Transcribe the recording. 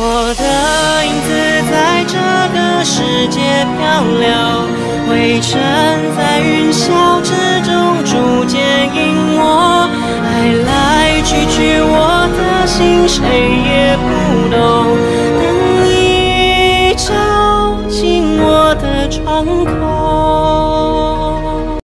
我的影子在这个世界漂流，灰尘在云霄之中逐渐隐没，来来去去，我的心谁也不懂。等你照进我的窗口。